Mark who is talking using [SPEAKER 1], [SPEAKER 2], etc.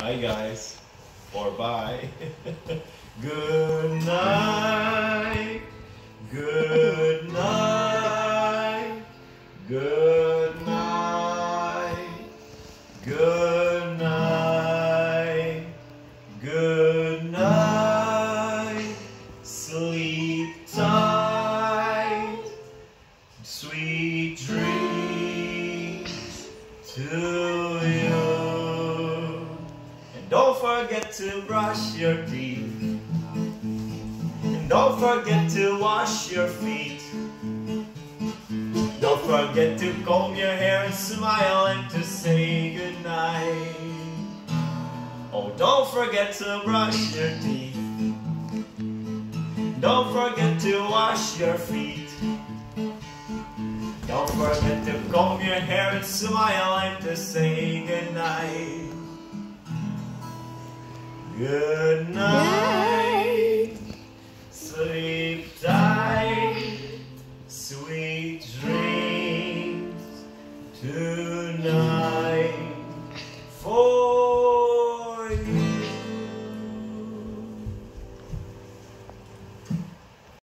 [SPEAKER 1] Hi guys. Or bye. Good night. Good night. Good night. Good night. Good night. Sleep tight. Sweet dreams to you. Forget to brush your teeth. And don't forget to wash your feet. Don't forget to comb your hair and smile and to say goodnight. Oh, don't forget to brush your teeth. Don't forget to wash your feet. Don't forget to comb your hair and smile and to say goodnight. Good night. Sleep tight. Sweet dreams tonight.